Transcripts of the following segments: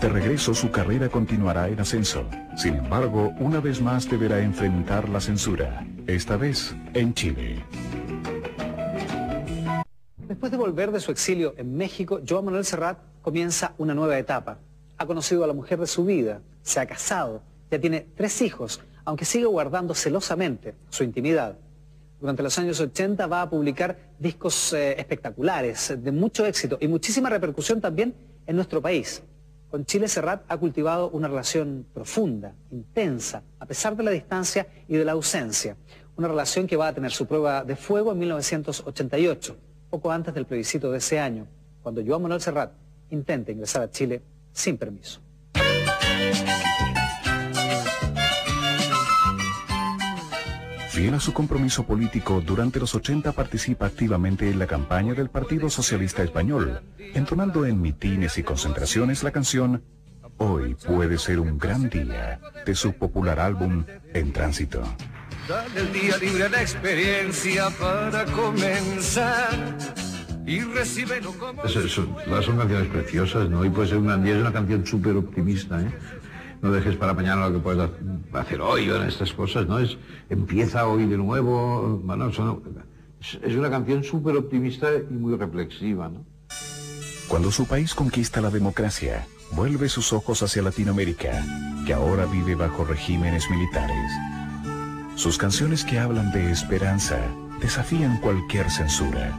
De regreso, su carrera continuará en ascenso. Sin embargo, una vez más deberá enfrentar la censura, esta vez en Chile. Después de volver de su exilio en México, Joan Manuel Serrat comienza una nueva etapa. Ha conocido a la mujer de su vida, se ha casado, ya tiene tres hijos, aunque sigue guardando celosamente su intimidad. Durante los años 80 va a publicar discos eh, espectaculares, de mucho éxito y muchísima repercusión también en nuestro país. Con Chile Serrat ha cultivado una relación profunda, intensa, a pesar de la distancia y de la ausencia. Una relación que va a tener su prueba de fuego en 1988 poco antes del plebiscito de ese año, cuando Joan Manuel Serrat intenta ingresar a Chile sin permiso. Fiel a su compromiso político, durante los 80 participa activamente en la campaña del Partido Socialista Español, entonando en mitines y concentraciones la canción Hoy puede ser un gran día de su popular álbum En Tránsito. Dale el día libre la experiencia para comenzar y recíbelo como... Son canciones preciosas, ¿no? Y puede ser una, es una canción súper optimista, ¿eh? No dejes para mañana lo que puedes hacer hoy en estas cosas, ¿no? Es, empieza hoy de nuevo, bueno, es, es una canción súper optimista y muy reflexiva, ¿no? Cuando su país conquista la democracia, vuelve sus ojos hacia Latinoamérica, que ahora vive bajo regímenes militares. Sus canciones que hablan de esperanza desafían cualquier censura.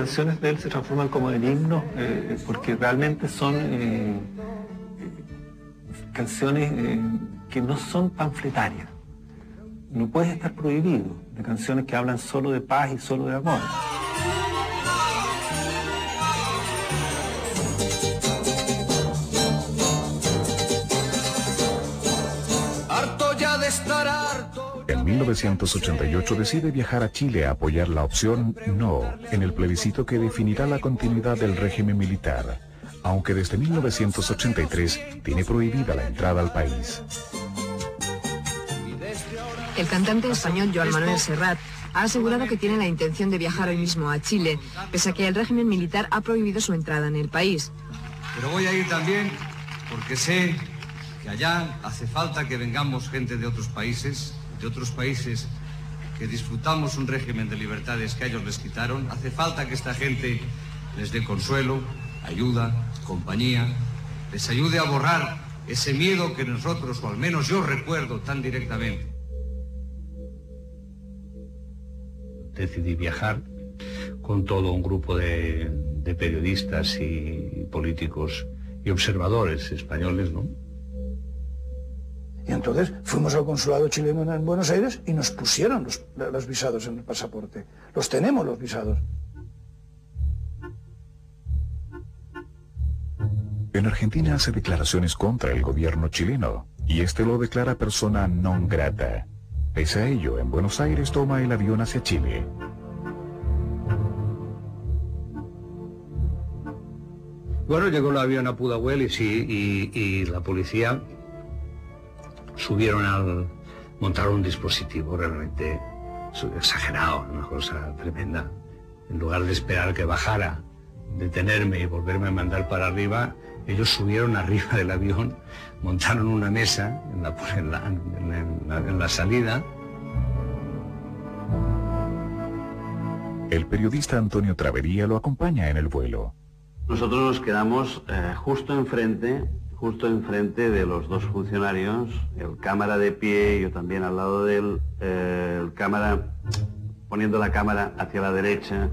Canciones de él se transforman como en himnos eh, porque realmente son eh, canciones eh, que no son panfletarias. No puedes estar prohibido de canciones que hablan solo de paz y solo de amor. En 1988 decide viajar a Chile a apoyar la opción no en el plebiscito que definirá la continuidad del régimen militar, aunque desde 1983 tiene prohibida la entrada al país. El cantante español Joan Manuel Serrat ha asegurado que tiene la intención de viajar hoy mismo a Chile, pese a que el régimen militar ha prohibido su entrada en el país. Pero voy a ir también porque sé que allá hace falta que vengamos gente de otros países de otros países que disfrutamos un régimen de libertades que ellos les quitaron, hace falta que esta gente les dé consuelo, ayuda, compañía, les ayude a borrar ese miedo que nosotros, o al menos yo recuerdo tan directamente. Decidí viajar con todo un grupo de, de periodistas y políticos y observadores españoles, ¿no? Y entonces fuimos al consulado chileno en Buenos Aires y nos pusieron los, visados en el pasaporte. Los tenemos los visados. En Argentina hace declaraciones contra el gobierno chileno y este lo declara persona non grata. Pese a ello, en Buenos Aires toma el avión hacia Chile. Bueno, llegó el avión a Pudahuel y sí, y la policía subieron al... montaron un dispositivo realmente exagerado, una cosa tremenda. En lugar de esperar que bajara, detenerme y volverme a mandar para arriba, ellos subieron arriba del avión, montaron una mesa en la, en la, salida. El periodista Antonio Travería lo acompaña en el vuelo. Nosotros nos quedamos eh, justo enfrente justo enfrente de los dos funcionarios, el cámara de pie, yo también al lado de él, eh, el cámara poniendo la cámara hacia la derecha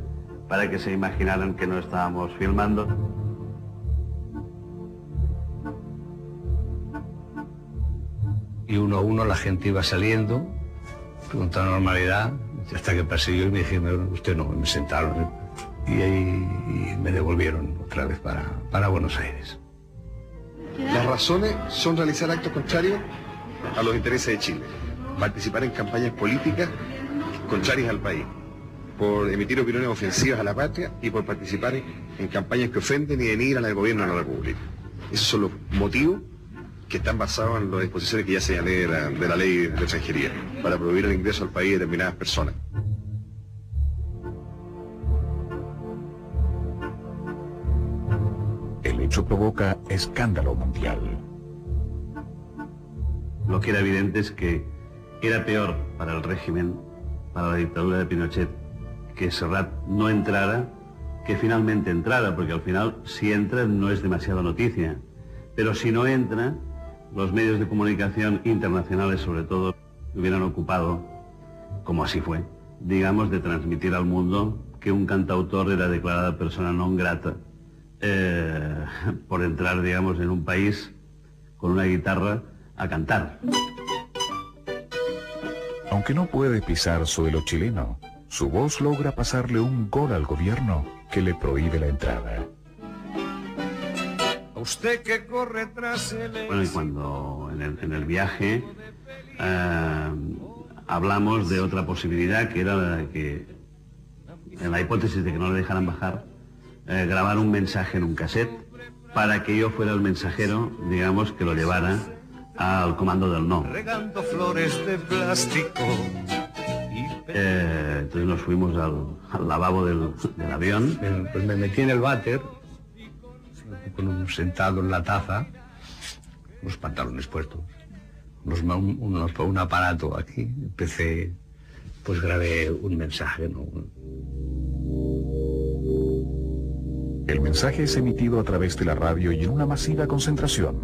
para que se imaginaran que no estábamos filmando. Y uno a uno la gente iba saliendo con toda normalidad, hasta que pasé yo y me dijeron, usted no, me sentaron y ahí me devolvieron otra vez para, para Buenos Aires. Las razones son realizar actos contrarios a los intereses de Chile, participar en campañas políticas contrarias al país, por emitir opiniones ofensivas a la patria y por participar en campañas que ofenden y denigran al gobierno de la República. Esos son los motivos que están basados en las disposiciones que ya señalé de la, de la ley de extranjería, para prohibir el ingreso al país de determinadas personas. Hecho provoca escándalo mundial. Lo que era evidente es que era peor para el régimen, para la dictadura de Pinochet, que Serrat no entrara, que finalmente entrara, porque al final si entra no es demasiada noticia. Pero si no entra, los medios de comunicación internacionales sobre todo hubieran ocupado, como así fue, digamos, de transmitir al mundo que un cantautor era declarada persona non grata eh, por entrar, digamos, en un país con una guitarra a cantar. Aunque no puede pisar suelo chileno, su voz logra pasarle un gol al gobierno que le prohíbe la entrada. usted que corre tras el... Bueno, y cuando en el, en el viaje eh, hablamos de otra posibilidad que era la de que, en la hipótesis de que no le dejaran bajar, eh, grabar un mensaje en un cassette para que yo fuera el mensajero, digamos, que lo llevara al comando del no. Regando flores de plástico. Eh, entonces nos fuimos al, al lavabo del, del avión. Pues me metí en el váter, con un sentado en la taza, unos pantalones puestos, unos, ma- un, unos- un aparato aquí, empecé, pues grabé un mensaje, ¿no? El mensaje es emitido a través de la radio y en una masiva concentración.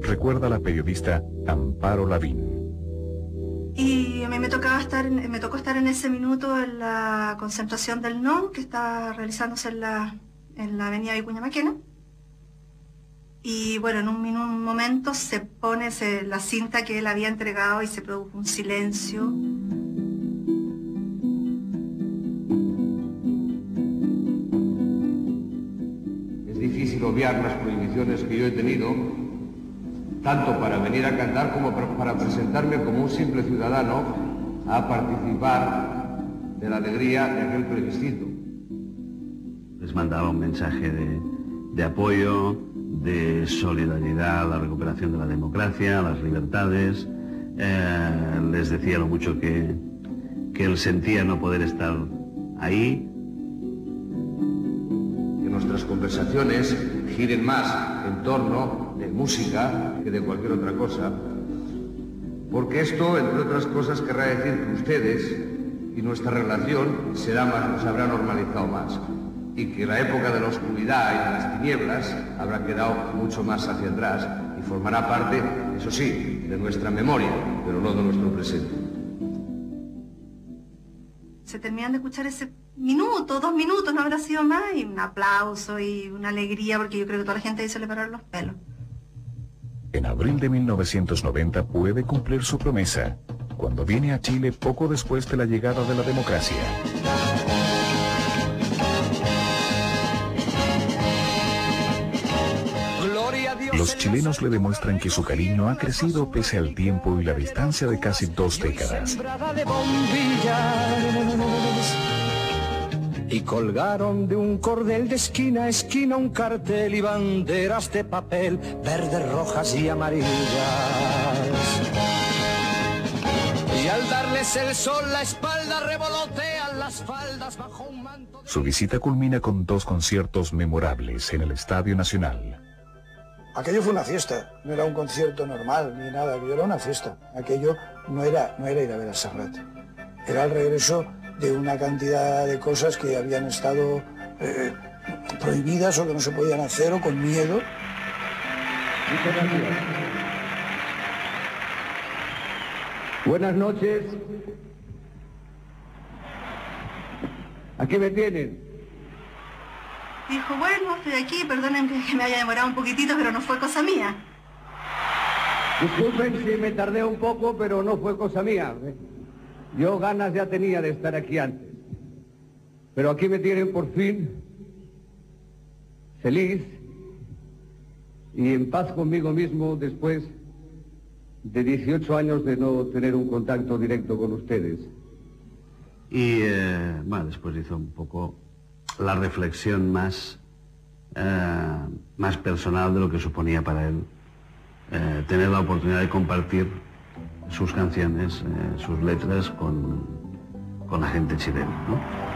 Recuerda la periodista Amparo Lavín. Y a mí me tocaba estar, me tocó estar en ese minuto en la concentración del NOM que está realizándose en la, en la avenida Vicuña Maquena. Y bueno, en un, un momento se pone la cinta que él había entregado y se produjo un silencio. Obviar las prohibiciones que yo he tenido, tanto para venir a cantar como para- para presentarme como un simple ciudadano a participar de la alegría de aquel plebiscito. Les mandaba un mensaje de, de apoyo, de solidaridad a la recuperación de la democracia, a las libertades. Eh, les decía lo mucho que, que él sentía no poder estar ahí. Que nuestras conversaciones giren más en torno de música que de cualquier otra cosa. Porque esto, entre otras cosas, querrá decir que ustedes y nuestra relación será más, se habrá normalizado más. Y que la época de la oscuridad y de las tinieblas habrá quedado mucho más hacia atrás y formará parte, eso sí, de nuestra memoria, pero no de nuestro presente. Se terminan de escuchar ese minuto, dos minutos, no habrá sido más, y un aplauso y una alegría, porque yo creo que toda la gente ahí se le pararon los pelos. En abril de 1990 puede cumplir su promesa, cuando viene a Chile poco después de la llegada de la democracia. Los chilenos le demuestran que su cariño ha crecido pese al tiempo y la distancia de casi dos décadas. Y colgaron de un cordel de esquina a esquina un cartel y banderas de papel, verdes, rojas y amarillas. Y al darles el sol la espalda revolotean las faldas bajo un manto. Su visita culmina con dos conciertos memorables en el Estadio Nacional. Aquello fue una fiesta, no era un concierto normal ni nada, aquello era una fiesta. Aquello no era, no era ir a ver a Serrat, era el regreso de una cantidad de cosas que habían estado eh, prohibidas o que no se podían hacer o con miedo. Buenas noches. Aquí me tienen. Dijo, bueno, estoy aquí, perdonen que me haya demorado un poquitito, pero no fue cosa mía. Disculpen si me tardé un poco, pero no fue cosa mía. Yo ganas ya tenía de estar aquí antes. Pero aquí me tienen por fin, feliz y en paz conmigo mismo después de 18 años de no tener un contacto directo con ustedes. Y eh, bueno, después hizo un poco la reflexión más, eh, más personal de lo que suponía para él eh, tener la oportunidad de compartir sus canciones, eh, sus letras con, con la gente chilena.